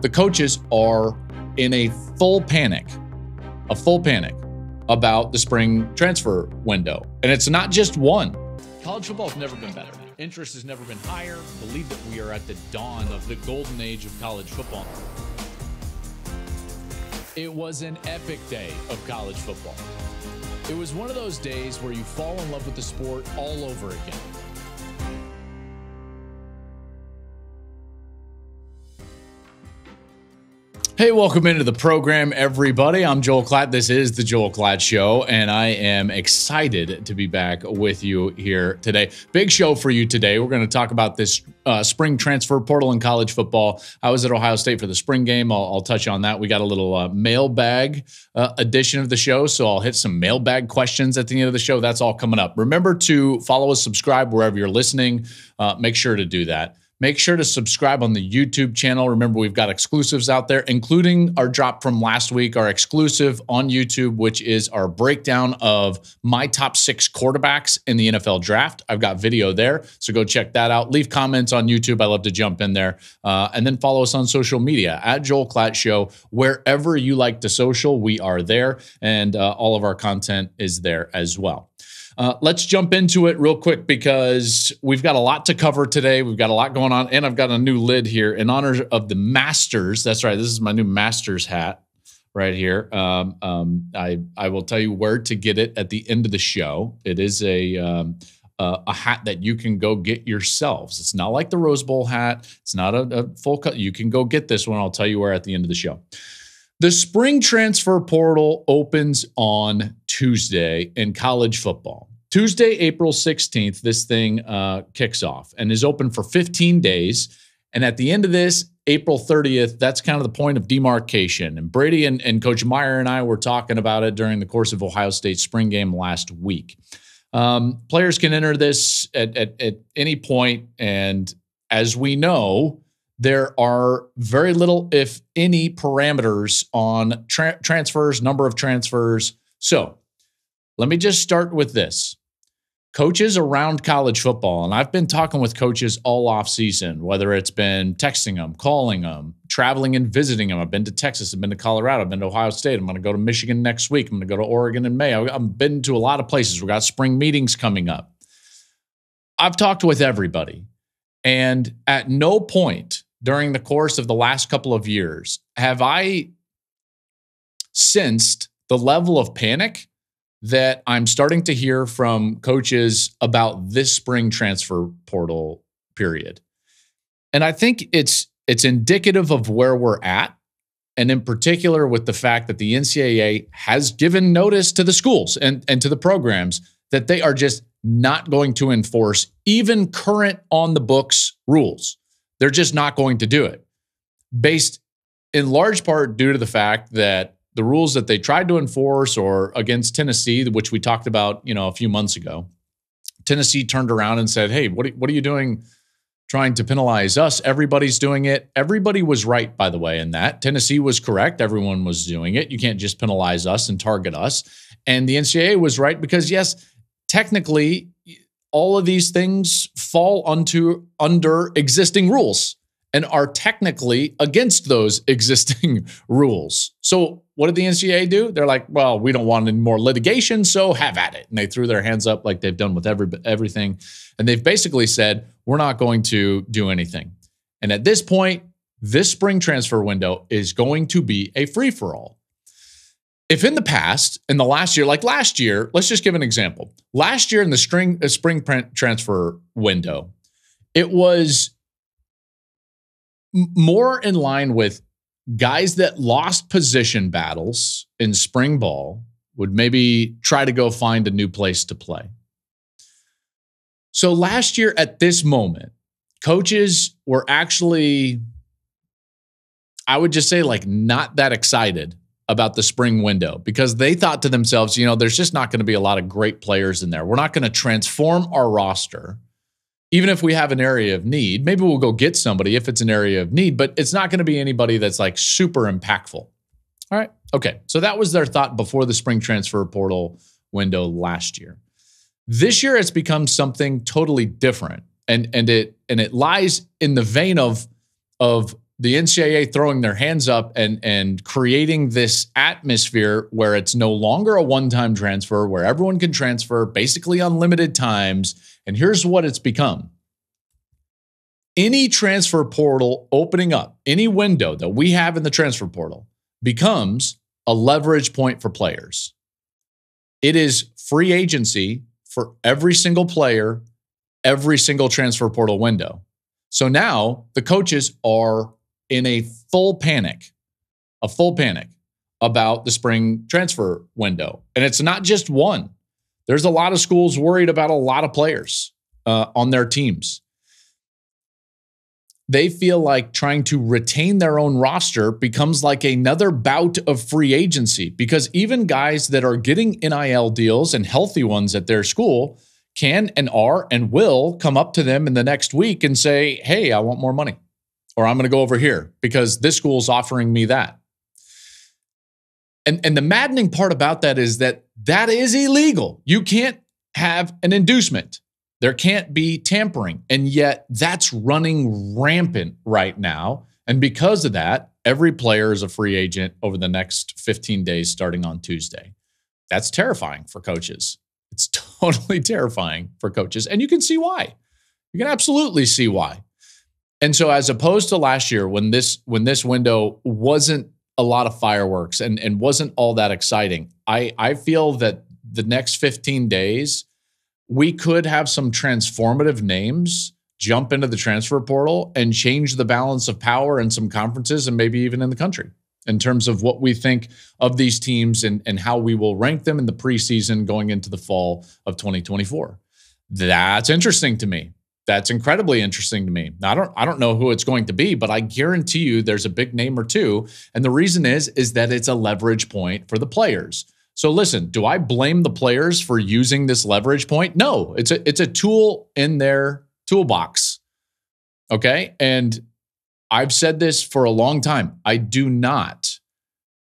the coaches are in a full panic, a full panic about the spring transfer window. And it's not just one. College football has never been better. Interest has never been higher. Believe that we are at the dawn of the golden age of college football. It was an epic day of college football. It was one of those days where you fall in love with the sport all over again. Hey, welcome into the program, everybody. I'm Joel Klatt. This is the Joel Klatt Show, and I am excited to be back with you here today. Big show for you today. We're going to talk about this uh, spring transfer portal in college football. I was at Ohio State for the spring game. I'll, I'll touch on that. We got a little uh, mailbag uh, edition of the show, so I'll hit some mailbag questions at the end of the show. That's all coming up. Remember to follow us, subscribe wherever you're listening. Uh, make sure to do that. Make sure to subscribe on the YouTube channel. Remember, we've got exclusives out there, including our drop from last week, our exclusive on YouTube, which is our breakdown of my top six quarterbacks in the NFL draft. I've got video there, so go check that out. Leave comments on YouTube. I love to jump in there. Uh, and then follow us on social media at Joel Klatt Show. Wherever you like to social, we are there, and uh, all of our content is there as well. Uh, let's jump into it real quick because we've got a lot to cover today. We've got a lot going on, and I've got a new lid here in honor of the Masters. That's right. This is my new Masters hat right here. Um, um, I I will tell you where to get it at the end of the show. It is a um, uh, a hat that you can go get yourselves. It's not like the Rose Bowl hat. It's not a, a full cut. You can go get this one. I'll tell you where at the end of the show. The spring transfer portal opens on Tuesday in college football. Tuesday, April 16th, this thing uh, kicks off and is open for 15 days. And at the end of this, April 30th, that's kind of the point of demarcation. And Brady and, and Coach Meyer and I were talking about it during the course of Ohio State's spring game last week. Um, players can enter this at, at, at any point, and as we know, there are very little, if any, parameters on tra- transfers, number of transfers. So let me just start with this coaches around college football, and I've been talking with coaches all off season, whether it's been texting them, calling them, traveling and visiting them. I've been to Texas, I've been to Colorado, I've been to Ohio State. I'm going to go to Michigan next week. I'm going to go to Oregon in May. I've been to a lot of places. We've got spring meetings coming up. I've talked with everybody, and at no point during the course of the last couple of years have I sensed the level of panic that I'm starting to hear from coaches about this spring transfer portal period. And I think it's it's indicative of where we're at and in particular with the fact that the NCAA has given notice to the schools and, and to the programs that they are just not going to enforce even current on the books rules. They're just not going to do it. Based in large part due to the fact that the rules that they tried to enforce or against Tennessee, which we talked about, you know, a few months ago, Tennessee turned around and said, "Hey, what are, what are you doing trying to penalize us? Everybody's doing it. Everybody was right, by the way, in that. Tennessee was correct. Everyone was doing it. You can't just penalize us and target us. And the NCAA was right because yes, technically all of these things fall onto under existing rules and are technically against those existing rules. So, what did the NCAA do? They're like, well, we don't want any more litigation, so have at it. And they threw their hands up like they've done with every, everything. And they've basically said, we're not going to do anything. And at this point, this spring transfer window is going to be a free for all. If in the past, in the last year, like last year, let's just give an example. Last year in the spring, uh, spring transfer window, it was more in line with guys that lost position battles in spring ball would maybe try to go find a new place to play. So last year at this moment, coaches were actually, I would just say, like not that excited about the spring window because they thought to themselves, you know, there's just not going to be a lot of great players in there. We're not going to transform our roster even if we have an area of need, maybe we'll go get somebody if it's an area of need, but it's not going to be anybody that's like super impactful. All right. Okay. So that was their thought before the spring transfer portal window last year. This year it's become something totally different. And and it and it lies in the vein of of the NCAA throwing their hands up and and creating this atmosphere where it's no longer a one-time transfer, where everyone can transfer basically unlimited times. And here's what it's become. Any transfer portal opening up, any window that we have in the transfer portal becomes a leverage point for players. It is free agency for every single player, every single transfer portal window. So now the coaches are in a full panic, a full panic about the spring transfer window. And it's not just one. There's a lot of schools worried about a lot of players uh, on their teams. They feel like trying to retain their own roster becomes like another bout of free agency because even guys that are getting NIL deals and healthy ones at their school can and are and will come up to them in the next week and say, Hey, I want more money or I'm going to go over here because this school is offering me that. And, and the maddening part about that is that that is illegal. You can't have an inducement. There can't be tampering. And yet that's running rampant right now. And because of that, every player is a free agent over the next 15 days starting on Tuesday. That's terrifying for coaches. It's totally terrifying for coaches. And you can see why. You can absolutely see why. And so as opposed to last year when this when this window wasn't a lot of fireworks and and wasn't all that exciting, I I feel that the next 15 days we could have some transformative names jump into the transfer portal and change the balance of power in some conferences and maybe even in the country in terms of what we think of these teams and, and how we will rank them in the preseason going into the fall of 2024. That's interesting to me that's incredibly interesting to me. Now, I don't I don't know who it's going to be, but I guarantee you there's a big name or two. And the reason is is that it's a leverage point for the players. So listen, do I blame the players for using this leverage point? No, it's a it's a tool in their toolbox. Okay? And I've said this for a long time. I do not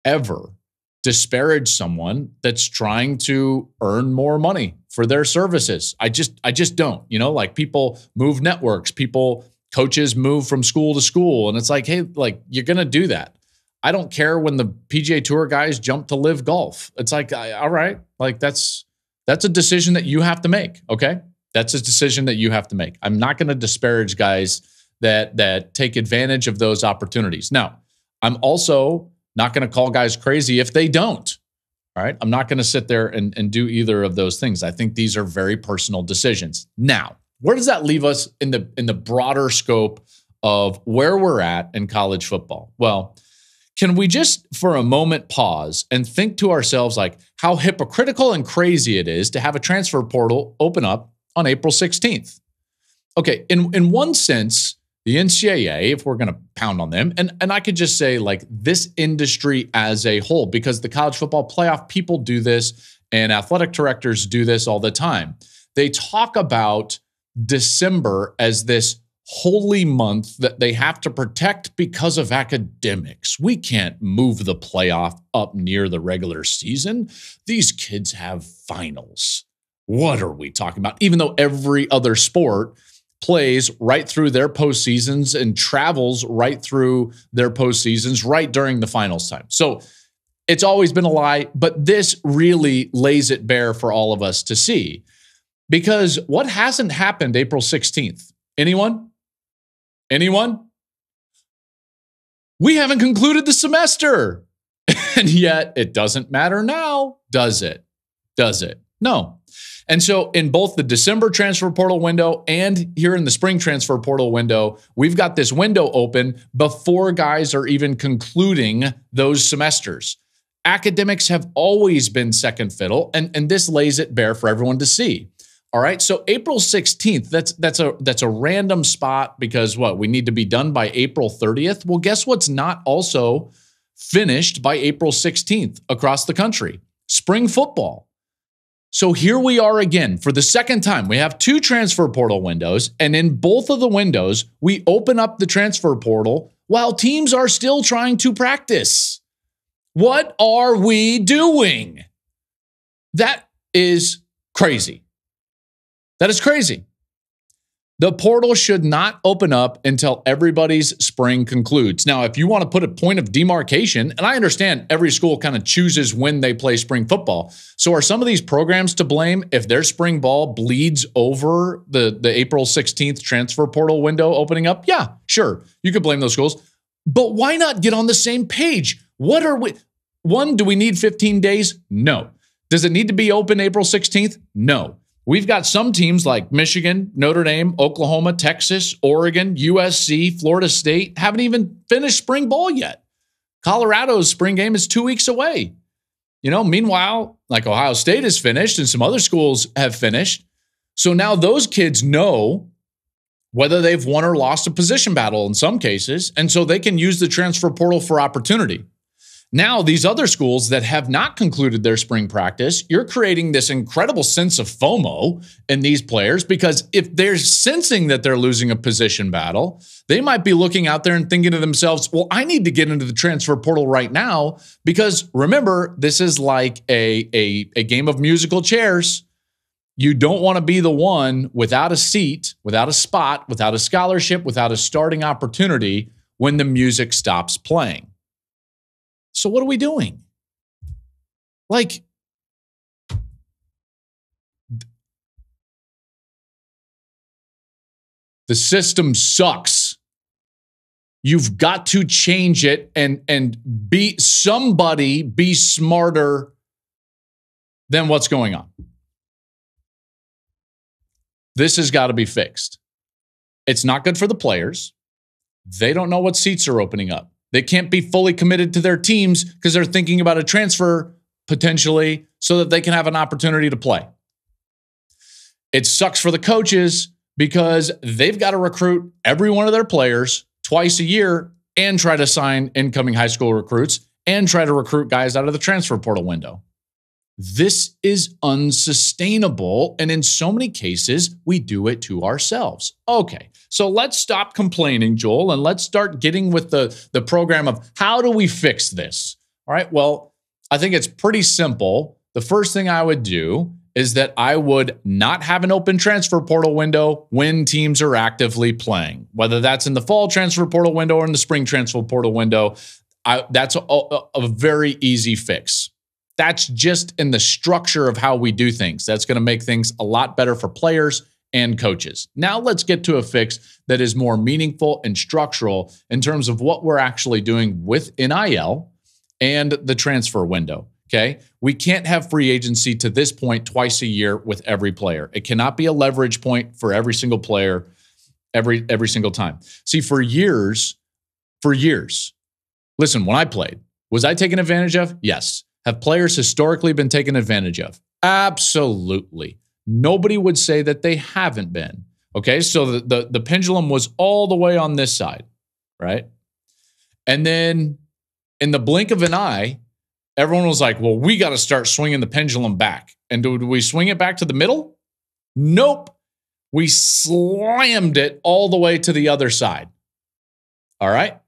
ever disparage someone that's trying to earn more money for their services. I just I just don't. You know, like people move networks, people coaches move from school to school and it's like, "Hey, like you're going to do that." I don't care when the PGA Tour guys jump to LIV Golf. It's like, all right, like that's that's a decision that you have to make, okay? That's a decision that you have to make. I'm not going to disparage guys that that take advantage of those opportunities. Now, I'm also not going to call guys crazy if they don't. All right. I'm not going to sit there and, and do either of those things. I think these are very personal decisions. Now, where does that leave us in the in the broader scope of where we're at in college football? Well, can we just for a moment pause and think to ourselves like how hypocritical and crazy it is to have a transfer portal open up on April 16th? Okay, in in one sense, the NCAA, if we're going to pound on them, and, and I could just say like this industry as a whole, because the college football playoff people do this and athletic directors do this all the time. They talk about December as this holy month that they have to protect because of academics. We can't move the playoff up near the regular season. These kids have finals. What are we talking about? Even though every other sport plays right through their postseasons and travels right through their postseasons right during the finals time. So it's always been a lie, but this really lays it bare for all of us to see. Because what hasn't happened April 16th? Anyone? Anyone? We haven't concluded the semester. and yet it doesn't matter now, does it? Does it? No. And so, in both the December transfer portal window and here in the spring transfer portal window, we've got this window open before guys are even concluding those semesters. Academics have always been second fiddle, and, and this lays it bare for everyone to see. All right. So April 16th, that's that's a that's a random spot because what we need to be done by April 30th. Well, guess what's not also finished by April 16th across the country? Spring football. So here we are again for the second time. We have two transfer portal windows, and in both of the windows, we open up the transfer portal while teams are still trying to practice. What are we doing? That is crazy. That is crazy. The portal should not open up until everybody's spring concludes. Now, if you want to put a point of demarcation, and I understand every school kind of chooses when they play spring football. So are some of these programs to blame if their spring ball bleeds over the, the April 16th transfer portal window opening up? Yeah, sure. You could blame those schools. But why not get on the same page? What are we? One, do we need 15 days? No. Does it need to be open April 16th? No. We've got some teams like Michigan, Notre Dame, Oklahoma, Texas, Oregon, USC, Florida State haven't even finished spring ball yet. Colorado's spring game is two weeks away. You know, meanwhile, like Ohio State is finished and some other schools have finished. So now those kids know whether they've won or lost a position battle in some cases. And so they can use the transfer portal for opportunity. Now, these other schools that have not concluded their spring practice, you're creating this incredible sense of FOMO in these players because if they're sensing that they're losing a position battle, they might be looking out there and thinking to themselves, well, I need to get into the transfer portal right now because remember, this is like a, a, a game of musical chairs. You don't want to be the one without a seat, without a spot, without a scholarship, without a starting opportunity when the music stops playing. So what are we doing? Like, the system sucks. You've got to change it and and be somebody be smarter than what's going on. This has got to be fixed. It's not good for the players. They don't know what seats are opening up. They can't be fully committed to their teams because they're thinking about a transfer potentially so that they can have an opportunity to play. It sucks for the coaches because they've got to recruit every one of their players twice a year and try to sign incoming high school recruits and try to recruit guys out of the transfer portal window. This is unsustainable. And in so many cases, we do it to ourselves. Okay, so let's stop complaining, Joel, and let's start getting with the, the program of how do we fix this? All right, well, I think it's pretty simple. The first thing I would do is that I would not have an open transfer portal window when teams are actively playing, whether that's in the fall transfer portal window or in the spring transfer portal window. I, that's a, a, a very easy fix. That's just in the structure of how we do things. That's going to make things a lot better for players and coaches. Now let's get to a fix that is more meaningful and structural in terms of what we're actually doing with NIL and the transfer window. Okay. We can't have free agency to this point twice a year with every player. It cannot be a leverage point for every single player every every single time. See, for years, for years, listen, when I played, was I taken advantage of? Yes. Have players historically been taken advantage of? Absolutely. Nobody would say that they haven't been. Okay, so the, the, the pendulum was all the way on this side, right? And then in the blink of an eye, everyone was like, well, we got to start swinging the pendulum back. And do, do we swing it back to the middle? Nope. We slammed it all the way to the other side. All right.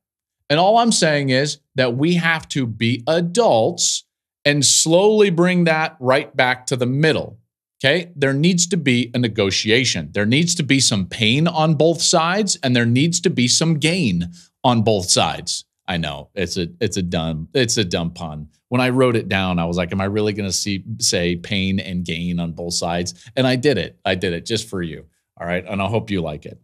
And all I'm saying is that we have to be adults and slowly bring that right back to the middle. Okay. There needs to be a negotiation. There needs to be some pain on both sides, and there needs to be some gain on both sides. I know it's a it's a dumb it's a dumb pun. When I wrote it down, I was like, "Am I really going to see say pain and gain on both sides?" And I did it. I did it just for you. All right, and I hope you like it.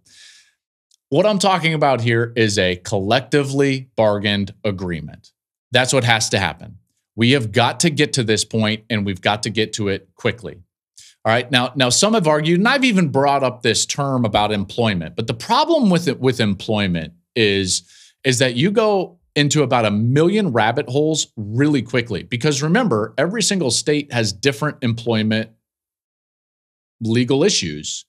What I'm talking about here is a collectively bargained agreement. That's what has to happen. We have got to get to this point and we've got to get to it quickly. All right. Now, now some have argued, and I've even brought up this term about employment, but the problem with it with employment is, is that you go into about a million rabbit holes really quickly. Because remember, every single state has different employment legal issues.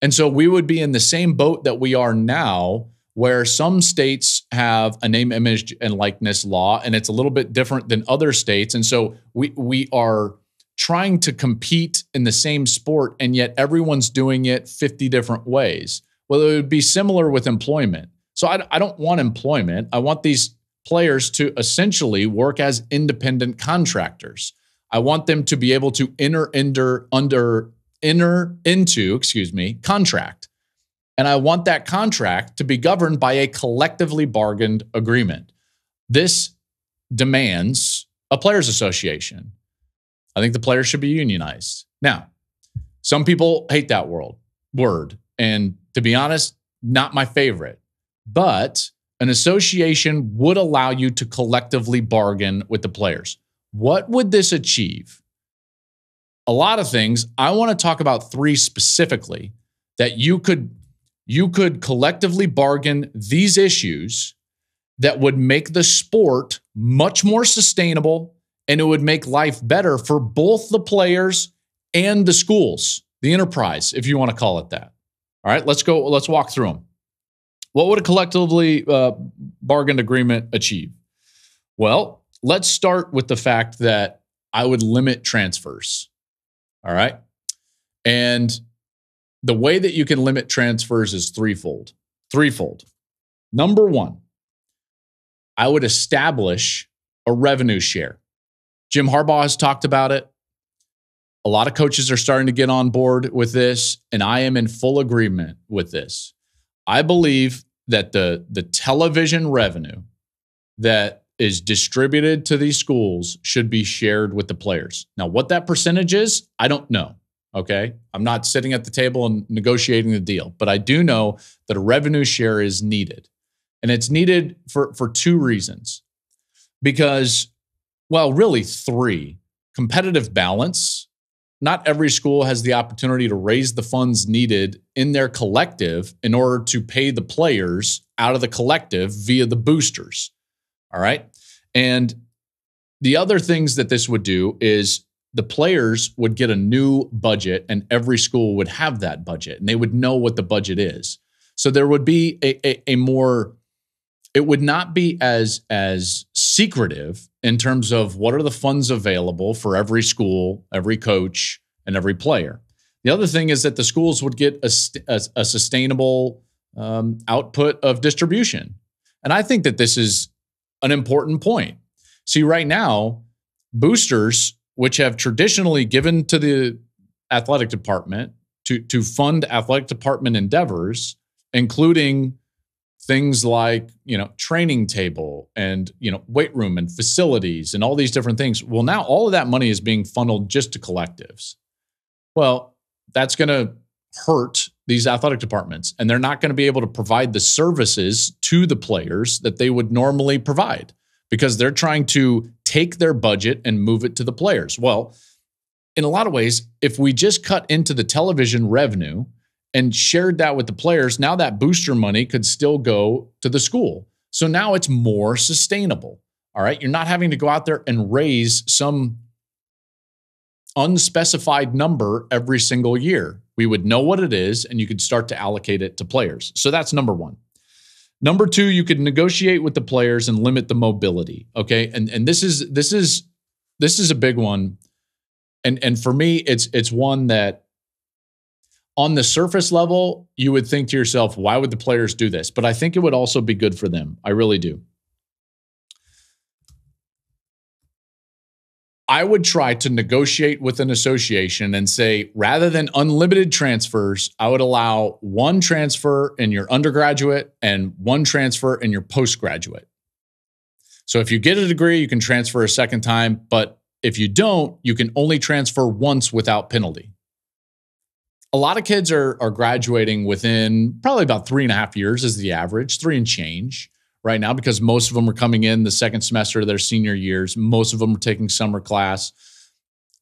And so we would be in the same boat that we are now where some states have a name, image, and likeness law, and it's a little bit different than other states. And so we we are trying to compete in the same sport, and yet everyone's doing it 50 different ways. Well, it would be similar with employment. So I, I don't want employment. I want these players to essentially work as independent contractors. I want them to be able to enter under under enter into, excuse me, contract And I want that contract to be governed by a collectively bargained agreement. This demands a players association. I think the players should be unionized. Now, some people hate that world word. And to be honest, not my favorite. But an association would allow you to collectively bargain with the players. What would this achieve? A lot of things. I want to talk about three specifically that you could you could collectively bargain these issues that would make the sport much more sustainable and it would make life better for both the players and the schools, the enterprise, if you want to call it that. All right, let's go. Let's walk through them. What would a collectively uh, bargained agreement achieve? Well, let's start with the fact that I would limit transfers. All right. And the way that you can limit transfers is threefold. Threefold. Number one, I would establish a revenue share. Jim Harbaugh has talked about it. A lot of coaches are starting to get on board with this, and I am in full agreement with this. I believe that the, the television revenue that is distributed to these schools should be shared with the players. Now, what that percentage is, I don't know. Okay. I'm not sitting at the table and negotiating the deal, but I do know that a revenue share is needed. And it's needed for, for two reasons. Because, well, really three competitive balance. Not every school has the opportunity to raise the funds needed in their collective in order to pay the players out of the collective via the boosters. All right. And the other things that this would do is the players would get a new budget and every school would have that budget and they would know what the budget is. So there would be a, a, a more it would not be as as secretive in terms of what are the funds available for every school, every coach, and every player. The other thing is that the schools would get a, a, a sustainable um, output of distribution, and I think that this is an important point. See, right now, boosters, which have traditionally given to the athletic department to to fund athletic department endeavors, including things like you know training table and you know weight room and facilities and all these different things. Well now all of that money is being funneled just to collectives. Well that's going to hurt these athletic departments and they're not going to be able to provide the services to the players that they would normally provide because they're trying to take their budget and move it to the players well in a lot of ways if we just cut into the television revenue and shared that with the players, now that booster money could still go to the school. So now it's more sustainable. All right. You're not having to go out there and raise some unspecified number every single year. We would know what it is and you could start to allocate it to players. So that's number one. Number two, you could negotiate with the players and limit the mobility. Okay. And and this is this is this is a big one. And and for me, it's it's one that on the surface level, you would think to yourself, why would the players do this? But I think it would also be good for them. I really do. I would try to negotiate with an association and say, rather than unlimited transfers, I would allow one transfer in your undergraduate and one transfer in your postgraduate. So if you get a degree, you can transfer a second time. But if you don't, you can only transfer once without penalty a lot of kids are are graduating within probably about three and a half years is the average, three and change right now because most of them are coming in the second semester of their senior years. Most of them are taking summer class.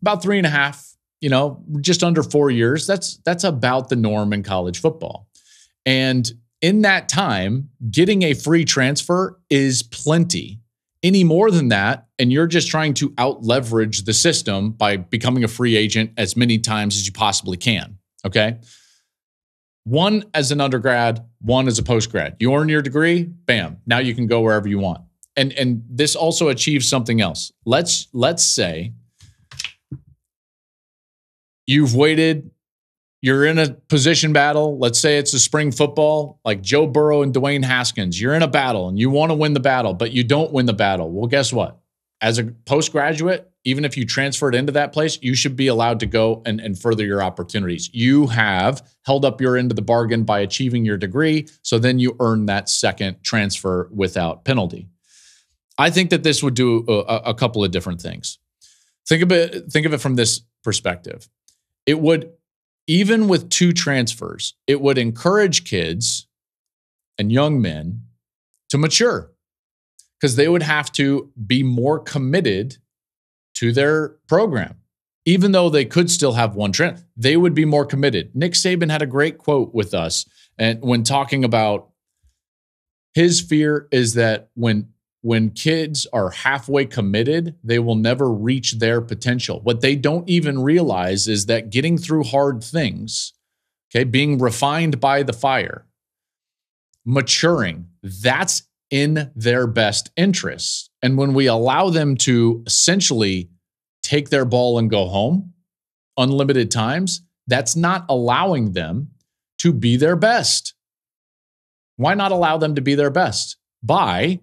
About three and a half, you know, just under four years. That's that's about the norm in college football. And in that time, getting a free transfer is plenty. Any more than that, and you're just trying to out leverage the system by becoming a free agent as many times as you possibly can. Okay. One as an undergrad, one as a postgrad. You earn your degree, bam. Now you can go wherever you want. And and this also achieves something else. Let's let's say you've waited you're in a position battle. Let's say it's a spring football, like Joe Burrow and Dwayne Haskins. You're in a battle and you want to win the battle, but you don't win the battle. Well, guess what? as a postgraduate, even if you transferred into that place, you should be allowed to go and, and further your opportunities. You have held up your end of the bargain by achieving your degree. So then you earn that second transfer without penalty. I think that this would do a, a couple of different things. Think of it, think of it from this perspective. It would, even with two transfers, it would encourage kids and young men to mature because they would have to be more committed to their program. Even though they could still have one trend, they would be more committed. Nick Saban had a great quote with us and when talking about his fear is that when when kids are halfway committed, they will never reach their potential. What they don't even realize is that getting through hard things, okay, being refined by the fire, maturing, that's in their best interests. And when we allow them to essentially take their ball and go home unlimited times, that's not allowing them to be their best. Why not allow them to be their best? By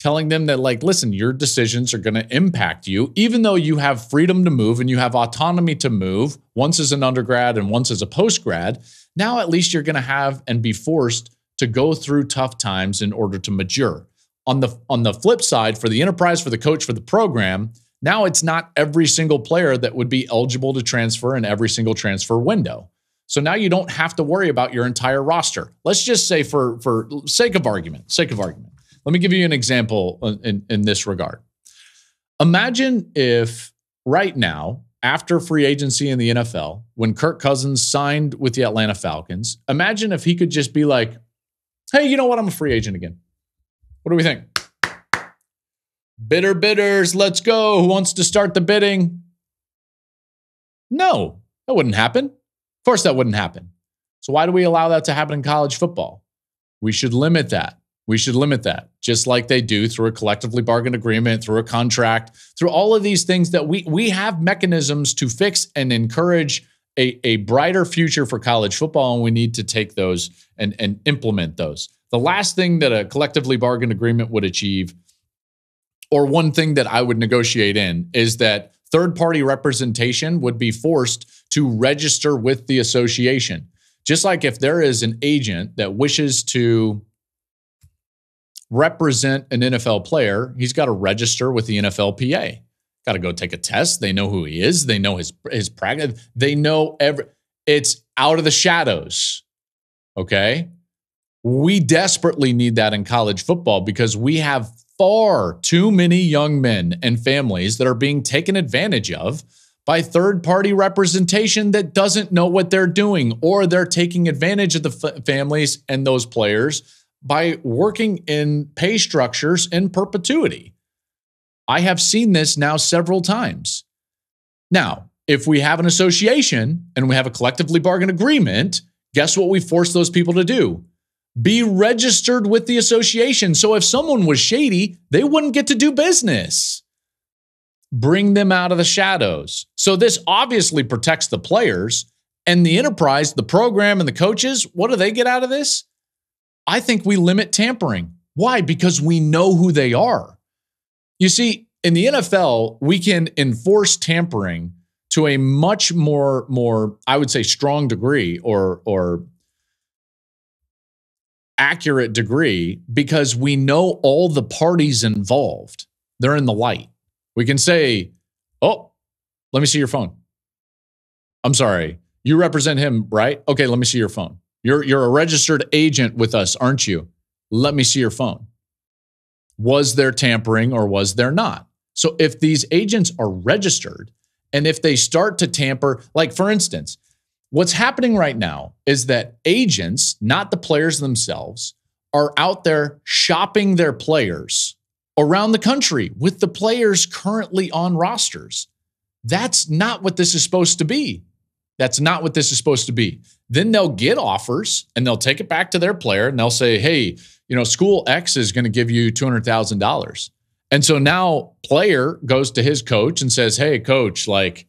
telling them that, like, listen, your decisions are going to impact you, even though you have freedom to move and you have autonomy to move once as an undergrad and once as a post grad. Now, at least you're going to have and be forced to go through tough times in order to mature. On the on the flip side, for the enterprise, for the coach, for the program, now it's not every single player that would be eligible to transfer in every single transfer window. So now you don't have to worry about your entire roster. Let's just say for for sake of argument, sake of argument. Let me give you an example in, in this regard. Imagine if right now, after free agency in the NFL, when Kirk Cousins signed with the Atlanta Falcons, imagine if he could just be like, Hey, you know what? I'm a free agent again. What do we think? Bitter bidders, let's go. Who wants to start the bidding? No, that wouldn't happen. Of course, that wouldn't happen. So, why do we allow that to happen in college football? We should limit that. We should limit that, just like they do through a collectively bargained agreement, through a contract, through all of these things that we we have mechanisms to fix and encourage a, a brighter future for college football, and we need to take those and, and implement those. The last thing that a collectively bargained agreement would achieve, or one thing that I would negotiate in, is that third party representation would be forced to register with the association. Just like if there is an agent that wishes to represent an NFL player, he's got to register with the NFLPA got to go take a test. They know who he is. They know his his practice. They know every. It's out of the shadows. Okay, we desperately need that in college football because we have far too many young men and families that are being taken advantage of by third party representation that doesn't know what they're doing, or they're taking advantage of the f- families and those players by working in pay structures in perpetuity. I have seen this now several times. Now, if we have an association and we have a collectively bargained agreement, guess what we force those people to do? Be registered with the association. So if someone was shady, they wouldn't get to do business. Bring them out of the shadows. So this obviously protects the players and the enterprise, the program, and the coaches. What do they get out of this? I think we limit tampering. Why? Because we know who they are. You see, in the NFL, we can enforce tampering to a much more more I would say strong degree or or accurate degree because we know all the parties involved. They're in the light. We can say, "Oh, let me see your phone." I'm sorry. You represent him, right? Okay, let me see your phone. You're you're a registered agent with us, aren't you? Let me see your phone. Was there tampering or was there not? So if these agents are registered and if they start to tamper, like for instance, what's happening right now is that agents, not the players themselves, are out there shopping their players around the country with the players currently on rosters. That's not what this is supposed to be. That's not what this is supposed to be. Then they'll get offers and they'll take it back to their player and they'll say, hey, you know, school X is going to give you $200,000. And so now player goes to his coach and says, hey, coach, like,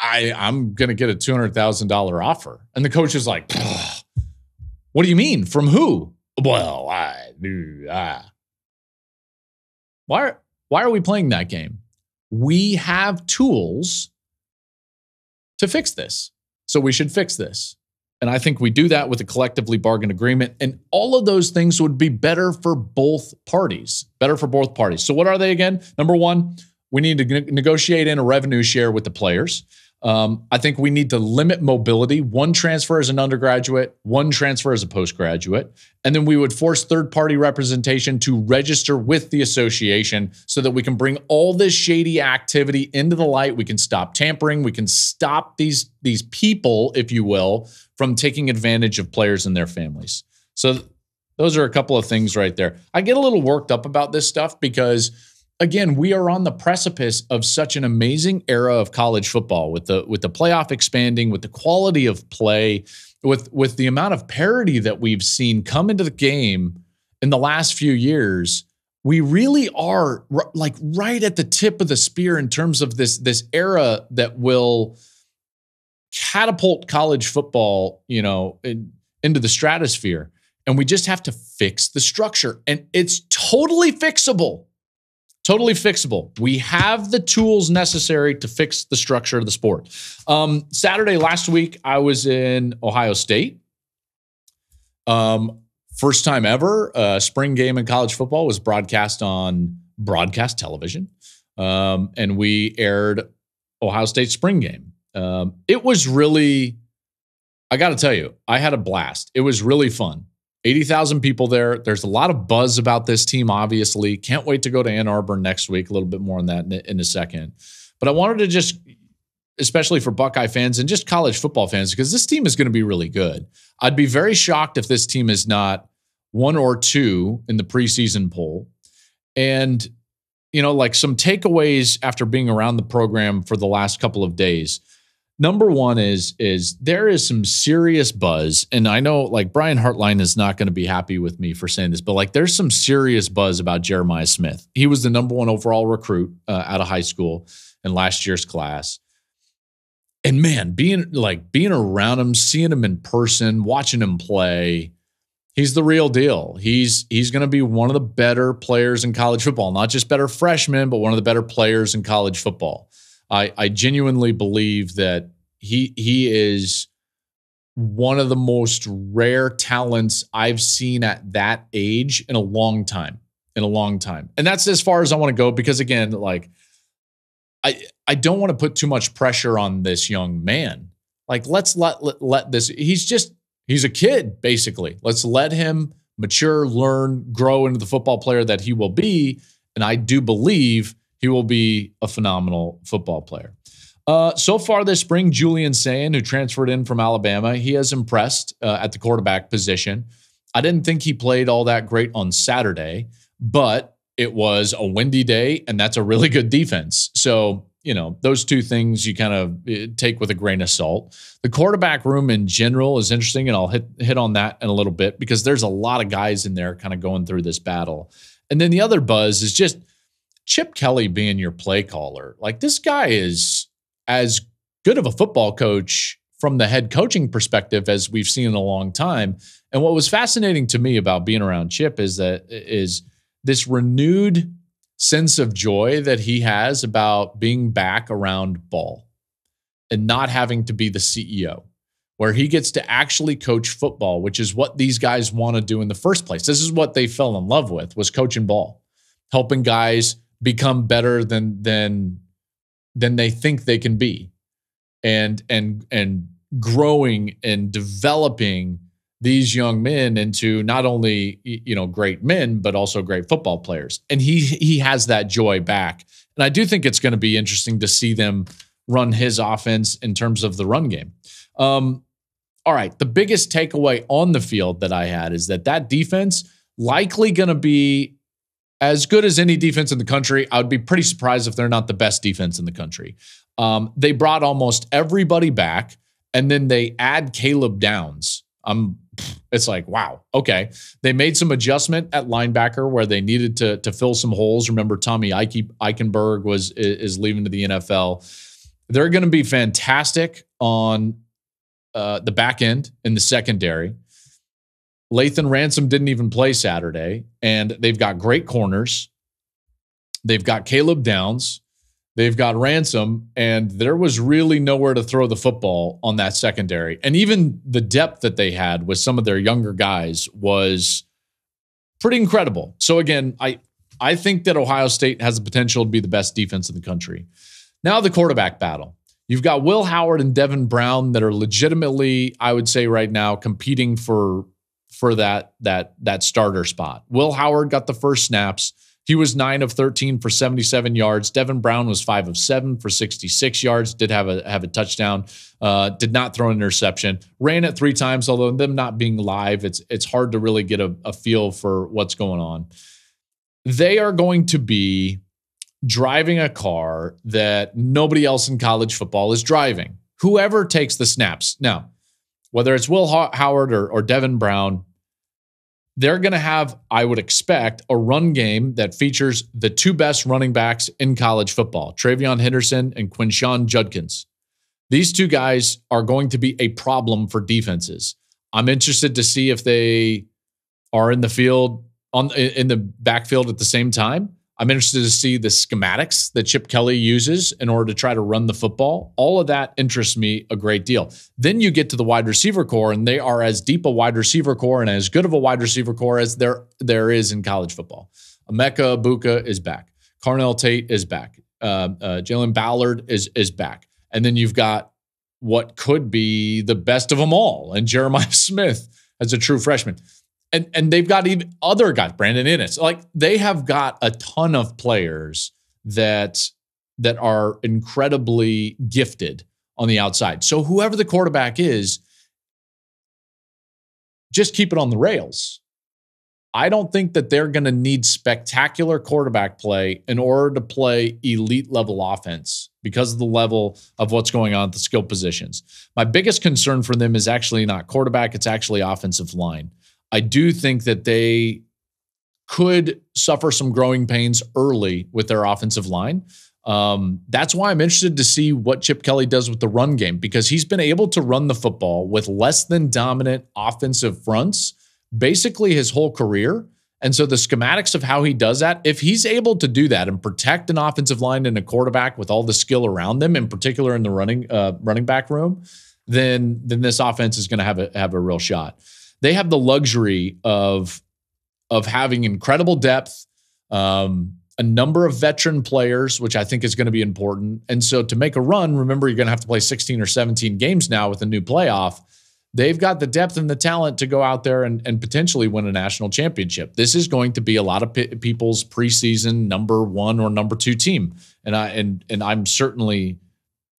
I, I'm going to get a $200,000 offer. And the coach is like, what do you mean? From who? Well, I do. Why? Why are we playing that game? We have tools to fix this. So we should fix this. And I think we do that with a collectively bargained agreement. And all of those things would be better for both parties. Better for both parties. So, what are they again? Number one, we need to negotiate in a revenue share with the players. Um, I think we need to limit mobility. One transfer as an undergraduate, one transfer as a postgraduate. And then we would force third party representation to register with the association so that we can bring all this shady activity into the light. We can stop tampering. We can stop these, these people, if you will, from taking advantage of players and their families. So, those are a couple of things right there. I get a little worked up about this stuff because again, we are on the precipice of such an amazing era of college football with the with the playoff expanding, with the quality of play, with with the amount of parity that we've seen come into the game in the last few years. We really are r- like right at the tip of the spear in terms of this this era that will catapult college football, you know, in, into the stratosphere. And we just have to fix the structure. And it's totally fixable totally fixable. We have the tools necessary to fix the structure of the sport. Um, Saturday last week, I was in Ohio State. Um, first time ever, uh, spring game in college football was broadcast on broadcast television, um, and we aired Ohio State spring game. Um, it was really, I got to tell you, I had a blast. It was really fun. 80,000 people there. There's a lot of buzz about this team, obviously. Can't wait to go to Ann Arbor next week. A little bit more on that in, a second. But I wanted to just, especially for Buckeye fans and just college football fans, because this team is going to be really good. I'd be very shocked if this team is not one or two in the preseason poll. And, you know, like some takeaways after being around the program for the last couple of days number one is is there is some serious buzz and i know like brian hartline is not going to be happy with me for saying this but like there's some serious buzz about jeremiah smith. He was the number one overall recruit uh, out of high school in last year's class. And man being like being around him seeing him in person watching him play he's the real deal. He's he's going to be one of the better players in college football not just better freshmen but one of the better players in college football I, I genuinely believe that he he is one of the most rare talents I've seen at that age in a long time. In a long time. And that's as far as I want to go because again, like I I don't want to put too much pressure on this young man. Like let's let, let let this he's just he's a kid basically. Let's let him mature, learn, grow into the football player that he will be and I do believe he will be a phenomenal football player. Uh, so far this spring, Julian Sayin, who transferred in from Alabama, he has impressed uh, at the quarterback position. I didn't think he played all that great on Saturday, but it was a windy day, and that's a really good defense. So, you know, those two things you kind of uh, take with a grain of salt. The quarterback room in general is interesting, and I'll hit, hit on that in a little bit because there's a lot of guys in there kind of going through this battle. And then the other buzz is just – Chip Kelly being your play caller, like this guy is as good of a football coach from the head coaching perspective as we've seen in a long time. And what was fascinating to me about being around Chip is that is this renewed sense of joy that he has about being back around ball and not having to be the CEO, where he gets to actually coach football, which is what these guys want to do in the first place. This is what they fell in love with was coaching ball, helping guys become better than than than they think they can be. And and and growing and developing these young men into not only you know great men but also great football players. And he he has that joy back. And i do think it's going to be interesting to see them run his offense in terms of the run game. Um, all right the biggest takeaway on the field that i had is that that defense likely going to be as good as any defense in the country. I would be pretty surprised if they're not the best defense in the country. Um, they brought almost everybody back, and then they add Caleb Downs. Um, it's like wow, okay. They made some adjustment at linebacker where they needed to to fill some holes. Remember, Tommy Eichenberg was is leaving to the NFL. They're going to be fantastic on uh, the back end in the secondary. Lathan Ransom didn't even play Saturday, and they've got great corners. They've got Caleb Downs. They've got Ransom, and there was really nowhere to throw the football on that secondary. And even the depth that they had with some of their younger guys was pretty incredible. So again, I I think that Ohio State has the potential to be the best defense in the country. Now the quarterback battle. You've got Will Howard and Devin Brown that are legitimately, I would say right now, competing for for that that that starter spot. Will Howard got the first snaps. He was 9 of 13 for 77 yards. Devin Brown was 5 of 7 for 66 yards. Did have a have a touchdown. Uh, did not throw an interception. Ran it three times. Although them not being live, it's it's hard to really get a, a feel for what's going on. They are going to be driving a car that nobody else in college football is driving. Whoever takes the snaps. Now, whether it's Will Howard or, or Devin Brown, they're going to have, I would expect, a run game that features the two best running backs in college football, TreVeyon Henderson and Quinshon Judkins. These two guys are going to be a problem for defenses. I'm interested to see if they are in the field on in the backfield at the same time. I'm interested to see the schematics that Chip Kelly uses in order to try to run the football. All of that interests me a great deal. Then you get to the wide receiver corps, and they are as deep a wide receiver corps and as good of a wide receiver corps as there there is in college football. Emeka Egbuka is back. Carnell Tate is back. Uh, uh, Jayden Ballard is is back, and then you've got what could be the best of them all, and Jeremiah Smith as a true freshman and and they've got even other guys, Brandon Inniss. Like they have got a ton of players that that are incredibly gifted on the outside. So whoever the quarterback is, just keep it on the rails. I don't think that they're going to need spectacular quarterback play in order to play elite level offense because of the level of what's going on at the skill positions. My biggest concern for them is actually not quarterback, it's actually offensive line. I do think that they could suffer some growing pains early with their offensive line. Um, that's why I'm interested to see what Chip Kelly does with the run game because he's been able to run the football with less than dominant offensive fronts basically his whole career. And so the schematics of how he does that, if he's able to do that and protect an offensive line and a quarterback with all the skill around them, in particular in the running uh, running back room, then then this offense is going to have a have a real shot they have the luxury of of having incredible depth, um, a number of veteran players, which I think is going to be important. And so to make a run, remember you're going to have to play 16 or 17 games now with a new playoff. They've got the depth and the talent to go out there and, and potentially win a national championship. This is going to be a lot of p- people's preseason number one or number two team, and I and and I'm certainly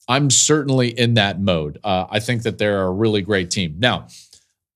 I'm certainly in that mode. Uh, I think that they're a really great team. Now,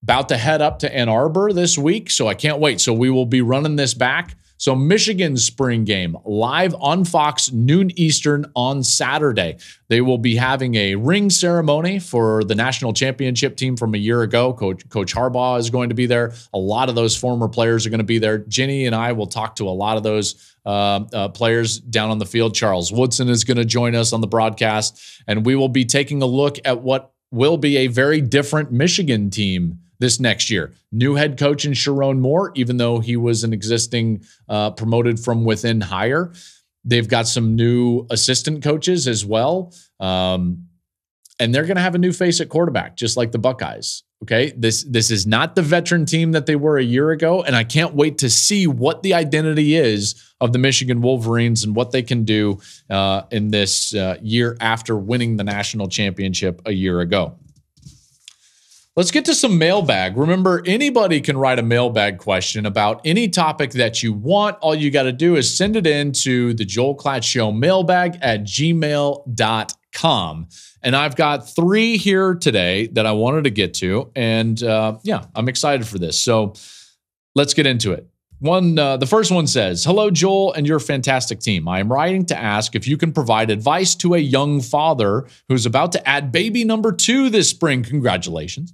about to head up to Ann Arbor this week, so I can't wait. So we will be running this back. So Michigan's spring game live on Fox noon Eastern on Saturday. They will be having a ring ceremony for the national championship team from a year ago. Coach Coach Harbaugh is going to be there. A lot of those former players are going to be there. Jenny and I will talk to a lot of those uh, uh, players down on the field. Charles Woodson is going to join us on the broadcast, and we will be taking a look at what will be a very different Michigan team this next year. New head coach in Sherrone Moore, even though he was an existing uh, promoted from within hire. They've got some new assistant coaches as well. Um, and they're going to have a new face at quarterback, just like the Buckeyes. Okay, this this is not the veteran team that they were a year ago, and I can't wait to see what the identity is of the Michigan Wolverines and what they can do uh, in this uh, year after winning the national championship a year ago. Let's get to some mailbag. Remember, anybody can write a mailbag question about any topic that you want. All you got to do is send it in to the Joel Klatt Show mailbag at gmail.com. And I've got three here today that I wanted to get to. And uh, yeah, I'm excited for this. So let's get into it. One, uh, the first one says, "Hello, Joel, and your fantastic team. I am writing to ask if you can provide advice to a young father who's about to add baby number two this spring. Congratulations!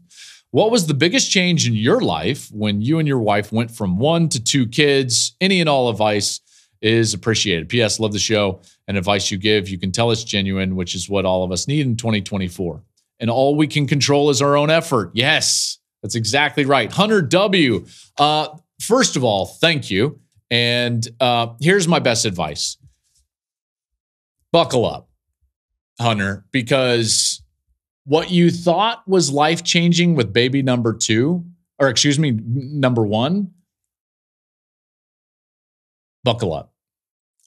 What was the biggest change in your life when you and your wife went from one to two kids? Any and all advice is appreciated. P.S. Love the show and advice you give. You can tell it's genuine, which is what all of us need in 2024. And all we can control is our own effort. Yes, that's exactly right. Hunter W. Uh, first of all, thank you. And uh, here's my best advice buckle up, Hunter, because what you thought was life changing with baby number two, or excuse me, number one, buckle up.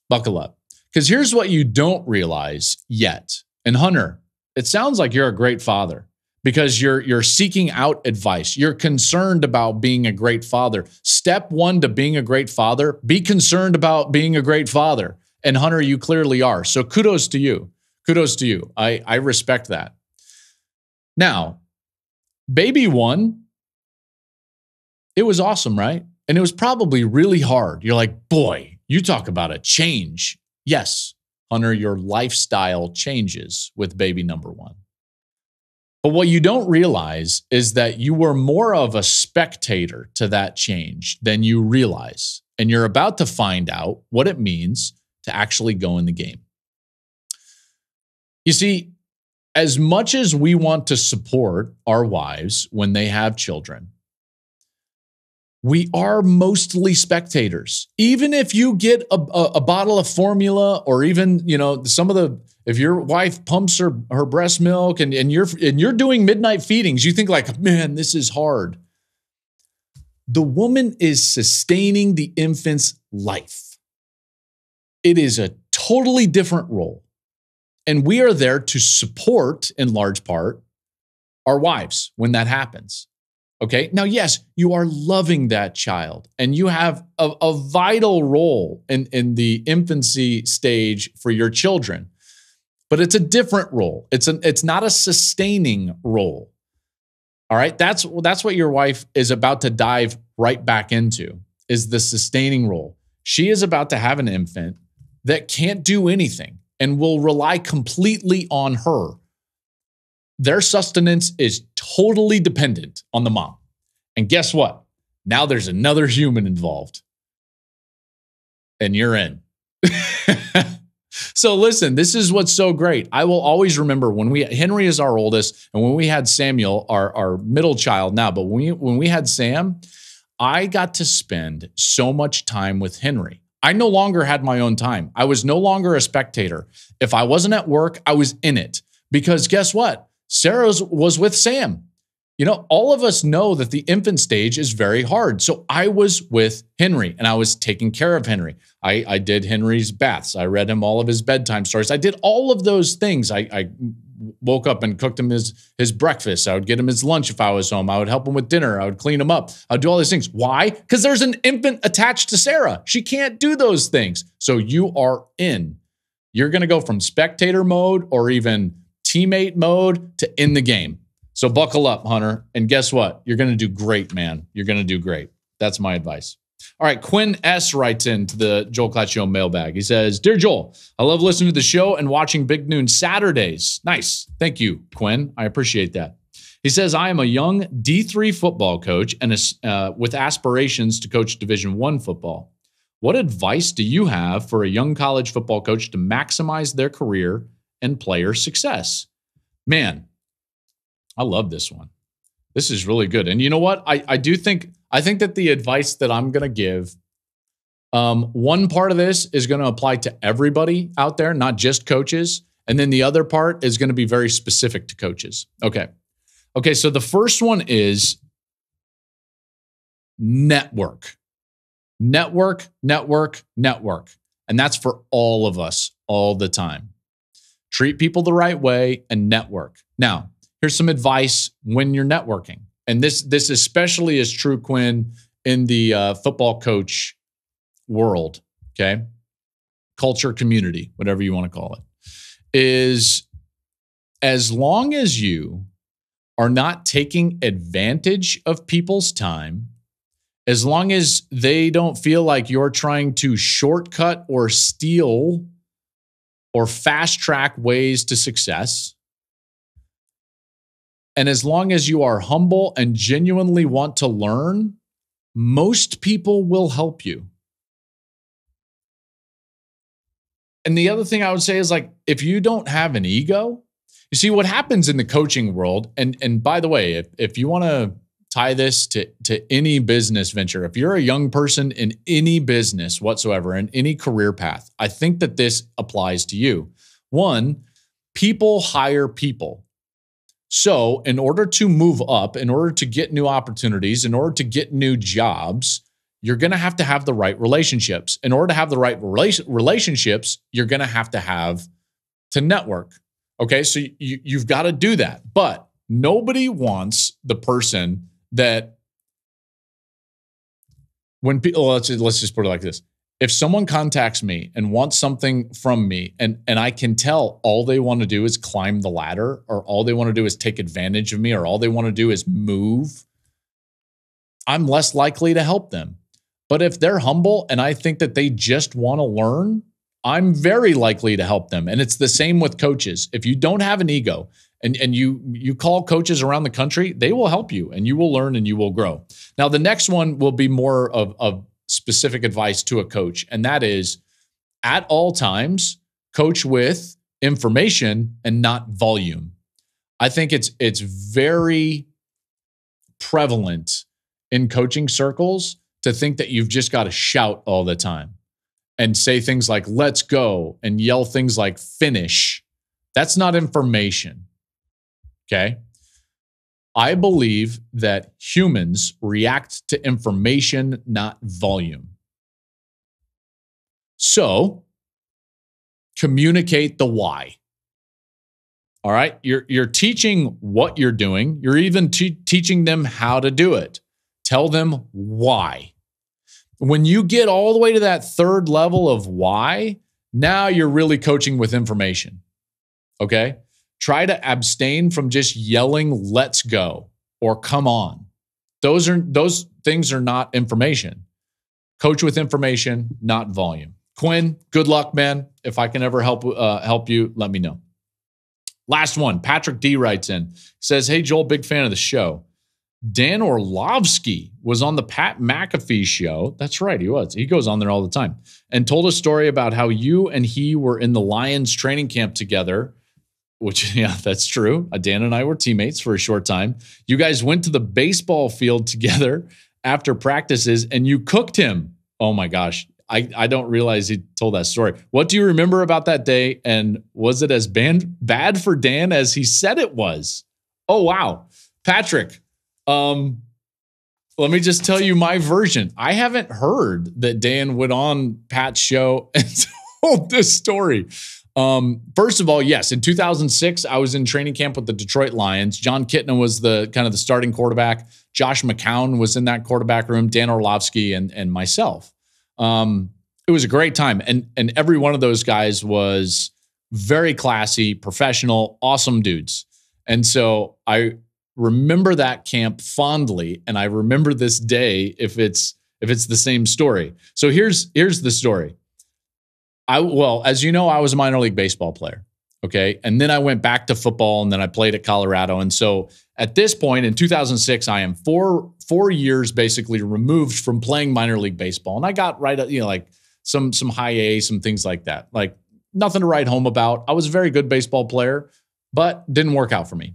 Buckle up. Because here's what you don't realize yet. And Hunter, it sounds like you're a great father because you're you're seeking out advice. You're concerned about being a great father. Step 1 to being a great father, be concerned about being a great father. And Hunter, you clearly are. So kudos to you. Kudos to you. I I respect that. Now, baby 1 it was awesome, right? And it was probably really hard. You're like, "Boy, you talk about a change." Yes, Hunter, your lifestyle changes with baby number 1. But what you don't realize is that you were more of a spectator to that change than you realize. And you're about to find out what it means to actually go in the game. You see, as much as we want to support our wives when they have children, we are mostly spectators. Even if you get a, a, a, bottle of formula or even, you know, some of the if your wife pumps her, her breast milk and, and you're and you're doing midnight feedings, you think like, man, this is hard. The woman is sustaining the infant's life. It is a totally different role. And we are there to support, in large part, our wives when that happens. Okay. Now, yes, you are loving that child and you have a, a, vital role in, in the infancy stage for your children, but it's a different role. It's an it's not a sustaining role. All right. That's that's what your wife is about to dive right back into is the sustaining role. She is about to have an infant that can't do anything and will rely completely on her their sustenance is totally dependent on the mom. And guess what? Now there's another human involved. And you're in. So listen, this is what's so great. I will always remember when we Henry is our oldest, and when we had Samuel, our, our middle child now, but when we, when we had Sam, I got to spend so much time with Henry. I no longer had my own time. I was no longer a spectator. If I wasn't at work, I was in it. Because guess what? Sarah was with Sam. You know, all of us know that the infant stage is very hard. So I was with Henry and I was taking care of Henry. I, I did Henry's baths. I read him all of his bedtime stories. I did all of those things. I, I woke up and cooked him his, his breakfast. I would get him his lunch if I was home. I would help him with dinner. I would clean him up. I would do all these things. Why? Because there's an infant attached to Sarah. She can't do those things. So you are in. You're going to go from spectator mode or even teammate mode to in the game. So buckle up, Hunter. And guess what? You're going to do great, man. You're going to do great. That's my advice. All right, Quinn S writes into the Joel Klatt Show mailbag. He says, Dear Joel, I love listening to the show and watching Big Noon Saturdays. Nice. Thank you, Quinn. I appreciate that. He says, I am a young D3 football coach and uh, with aspirations to coach Division One football. What advice do you have for a young college football coach to maximize their career and player success. Man, I love this one. This is really good. And you know what? I, I do think I think that the advice that I'm gonna give, um, one part of this is gonna apply to everybody out there, not just coaches. And then the other part is gonna be very specific to coaches. Okay. Okay, so the first one is network. Network, network, network. And that's for all of us all the time treat people the right way, and network. Now, here's some advice when you're networking. And this this especially is true, Quinn, in the uh, football coach world. Okay, culture, community, whatever you want to call it, is as long as you are not taking advantage of people's time, as long as they don't feel like you're trying to shortcut or steal or fast track ways to success. And as long as you are humble and genuinely want to learn, most people will help you. And the other thing I would say is like, if you don't have an ego, you see what happens in the coaching world. And, and by the way, if, if you want to tie this to, to any business venture. If you're a young person in any business whatsoever, in any career path, I think that this applies to you. One, people hire people. So, in order to move up, in order to get new opportunities, in order to get new jobs, you're going to have to have the right relationships. In order to have the right relationships, you're going to have to have to network. Okay, so you, you've got to do that. But nobody wants the person that when people let's let's just put it like this if someone contacts me and wants something from me and and I can tell all they want to do is climb the ladder or all they want to do is take advantage of me or all they want to do is move I'm less likely to help them. But if they're humble and I think that they just want to learn I'm very likely to help them. And it's the same with coaches. If you don't have an ego and and you you call coaches around the country they will help you and you will learn and you will grow. Now the next one will be more of, of specific advice to a coach, and that is at all times, coach with information and not volume. I think it's it's very prevalent in coaching circles to think that you've just got to shout all the time and say things like let's go and yell things like finish. That's not information. Okay? I believe that humans react to information, not volume. So, communicate the why. All right, you're you're teaching what you're doing. You're even teaching them how to do it. Tell them why. When you get all the way to that third level of why, now you're really coaching with information. Okay? Try to abstain from just yelling let's go or come on. Those are those things are not information. Coach with information not volume. Quinn good luck man. If i can ever help uh, help you let me know. Last one. Patrick d writes in. Says hey joel big fan of the show. Dan orlovsky was on the pat mcafee show. That's right he was. He goes on there all the time. And told a story about how you and he were in the lions training camp together which yeah, that's true. Uh, Dan and I were teammates for a short time. You guys went to the baseball field together after practices and you cooked him. Oh my gosh. I, I don't realize he told that story. What do you remember about that day? And was it as bad, bad for Dan as he said it was? Oh, wow. Patrick, um, let me just tell you my version. I haven't heard that Dan went on Pat's show and told this story. Um, first of all, yes, in 2006, I was in training camp with the Detroit Lions. Jon Kitna was the kind of the starting quarterback. Josh McCown was in that quarterback room, Dan Orlovsky, and, and myself. Um, it was a great time. And, and every one of those guys was very classy, professional, awesome dudes. And so I remember that camp fondly. And I remember this day if it's if it's the same story. So here's here's the story. I well, as you know, I was a minor league baseball player. Okay. And then I went back to football and then I played at Colorado. And so at this point in 2006, I am four four years basically removed from playing minor league baseball. And I got right you know, like some some high A, some things like that. Like nothing to write home about. I was a very good baseball player, but didn't work out for me.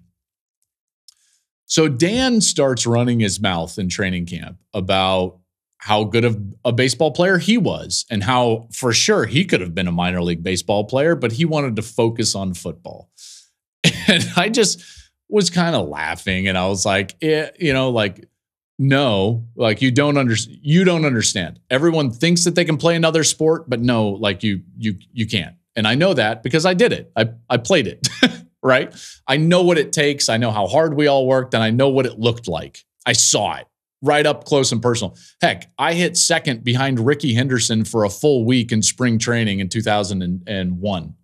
So Dan starts running his mouth in training camp about how good of a baseball player he was and how for sure he could have been a minor league baseball player, but he wanted to focus on football. And I just was kind of laughing and I was like, eh, you know, like, no, like you don't understand. You don't understand. Everyone thinks that they can play another sport, but no, like you, you, you can't. And I know that because I did it. I, I played it, right? I know what it takes. I know how hard we all worked and I know what it looked like. I saw it right up close and personal. Heck, I hit second behind Rickey Henderson for a full week in spring training in 2001.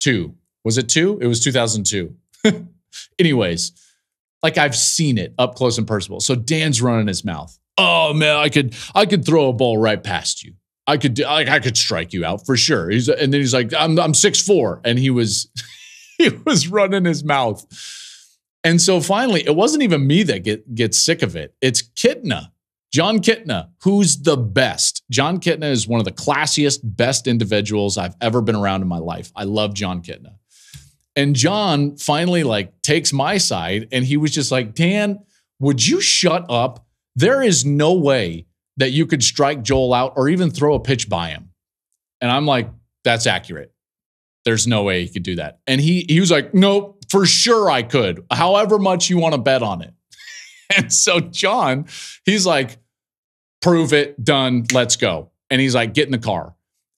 Two. Was it two? It was 2002. Anyways, like I've seen it up close and personal. So Dan's running his mouth. Oh man, I could I could throw a ball right past you. I could I, I could strike you out for sure. He's and then he's like, I'm I'm six four, and he was he was running his mouth. And so finally, it wasn't even me that get, gets sick of it. It's Kitna, Jon Kitna, who's the best. Jon Kitna is one of the classiest, best individuals I've ever been around in my life. I love Jon Kitna. And Jon finally like takes my side and he was just like, Dan, would you shut up? There is no way that you could strike Joel out or even throw a pitch by him. And I'm like, that's accurate. there's no way he could do that. And he he was like, nope, for sure I could. However much you want to bet on it. and so Jon, he's like, prove it, done, let's go. And he's like, get in the car.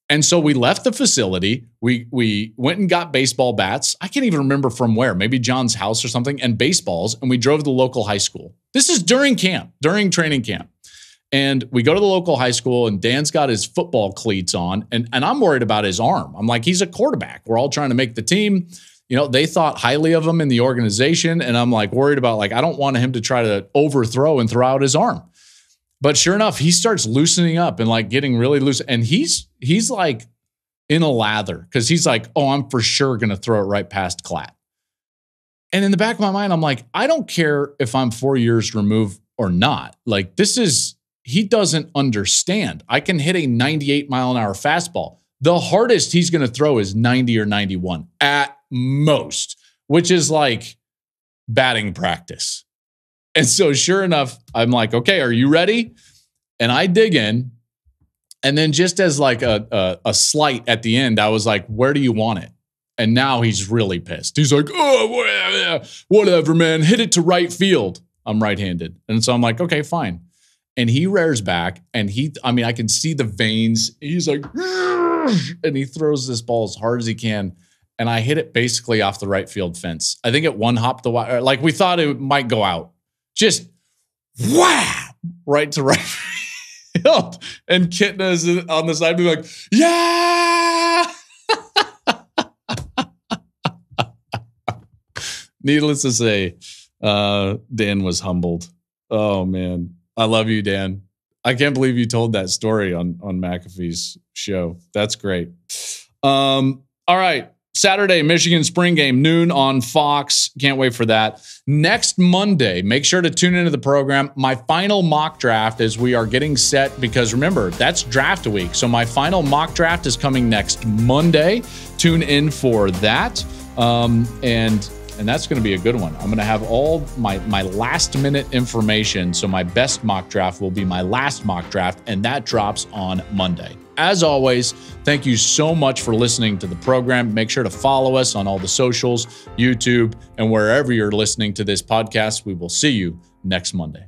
And so we left the facility. We we went and got baseball bats. I can't even remember from where, maybe Jon's house or something, and baseballs. And we drove to the local high school. This is during camp, during training camp. And we go to the local high school, and Dan's got his football cleats on, and, and I'm worried about his arm. I'm like, he's a quarterback. We're all trying to make the team. You know, they thought highly of him in the organization, and I'm like worried about like I don't want him to try to overthrow and throw out his arm. But sure enough, he starts loosening up and like getting really loose. And he's he's like in a lather because he's like, oh, I'm for sure gonna throw it right past Klatt. And in the back of my mind, I'm like, I don't care if I'm four years removed or not. Like, this is, he doesn't understand. I can hit a 98 mile an hour fastball. The hardest he's to throw is 90 or 91 at most, which is like batting practice. And so, sure enough, I'm like, okay, are you ready? And I dig in. And then, just as like a, a, a slight at the end, I was like, where do you want it? And now he's really pissed. He's like, oh, whatever, man. Hit it to right field. I'm right handed. And so I'm like, okay, fine. And he rears back and he, I mean, I can see the veins. He's like, and he throws this ball as hard as he can and I hit it basically off the right field fence. I think it one hopped the wire. Like we thought it might go out. Just wow, right to right field. And Kitna is on the side, be like, yeah. Needless to say, uh, Dan was humbled. Oh man, I love you, Dan. I can't believe you told that story on on McAfee's show. That's great. Um, all right. Saturday, Michigan spring game, noon on Fox. Can't wait for that. Next Monday, make sure to tune into the program. My final mock draft as we are getting set because remember, that's draft week. So my final mock draft is coming next Monday. Tune in for that. Um, and and that's going to be a good one. I'm going to have all my my last minute information. So my best mock draft will be my last mock draft, and that drops on Monday. As always, thank you so much for listening to the program. Make sure to follow us on all the socials, YouTube, and wherever you're listening to this podcast. We will see you next Monday.